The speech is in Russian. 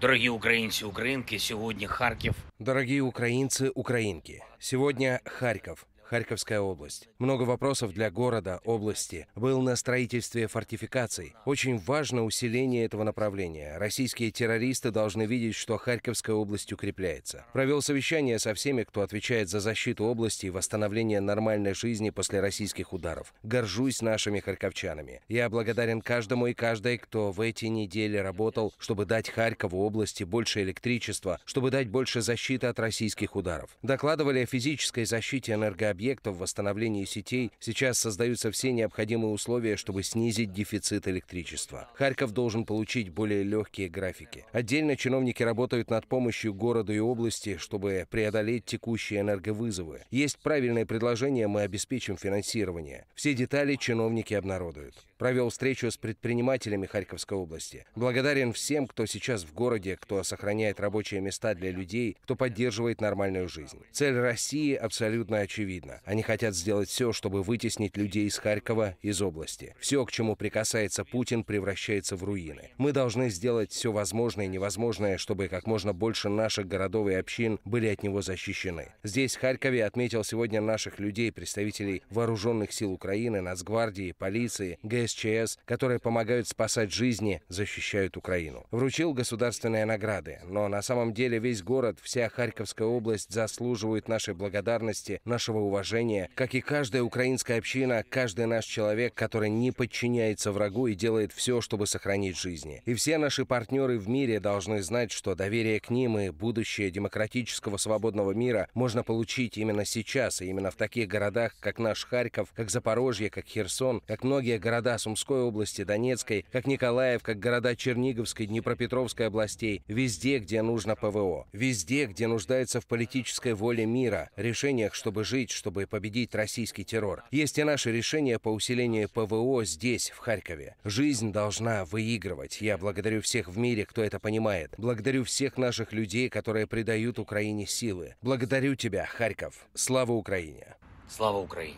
Дорогі українці, українки, сьогодні Харків. Дорогие украинцы, украинки, сегодня Харьков, Харьковская область. Много вопросов для города, области. Был на строительстве фортификаций. Очень важно усиление этого направления. Российские террористы должны видеть, что Харьковская область укрепляется. Провел совещание со всеми, кто отвечает за защиту области и восстановление нормальной жизни после российских ударов. Горжусь нашими харьковчанами. Я благодарен каждому и каждой, кто в эти недели работал, чтобы дать Харькову области больше электричества, чтобы дать больше защиты от российских ударов. Докладывали о физической защите энергообъектов, восстановлении сетей. Сейчас создаются все необходимые условия, чтобы снизить дефицит электричества. Харьков должен получить более легкие графики. Отдельно чиновники работают над помощью городу и области, чтобы преодолеть текущие энерговызовы. Есть правильные предложения, мы обеспечим финансирование. Все детали чиновники обнародуют. Провел встречу с предпринимателями Харьковской области. Благодарен всем, кто сейчас в городе, кто сохраняет рабочие места для людей, кто поддерживает нормальную жизнь. Цель России абсолютно очевидна. Они хотят сделать все, чтобы вытеснить людей из Харькова, из области. Все, к чему прикасается Путин, превращается в руины. Мы должны сделать все возможное и невозможное, чтобы как можно больше наших городов и общин были от него защищены. Здесь, в Харькове, отметил сегодня наших людей, представителей вооруженных сил Украины, Нацгвардии, полиции, ГСЧС, которые помогают спасать жизни, защищают Украину. Вручил государственные награды, но на самом деле весь город, вся Харьковская область заслуживают нашей благодарности, нашего уважения, как и каждая украинская община, каждый наш человек, который не подчиняется врагу и делает все, чтобы сохранить жизни. И все наши партнеры в мире должны знать, что доверие к ним и будущее демократического свободного мира можно получить именно сейчас, и именно в таких городах, как наш Харьков, как Запорожье, как Херсон, как многие города Сумской области, Донецкой, как Николаев, как города Черниговской, Днепропетровской областей, везде, где нужно ПВО, везде, где нуждается в политической воле мира, решениях, чтобы жить, чтобы победить российский террор. Есть и наши решения по усилению ПВО здесь, в Харькове. Жизнь должна выигрывать. Я благодарю всех в мире, кто это понимает. Благодарю всех наших людей, которые придают Украине силы. Благодарю тебя, Харьков. Слава Украине! Слава Україні!